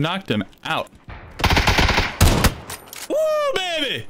Knocked him out. Woo, baby!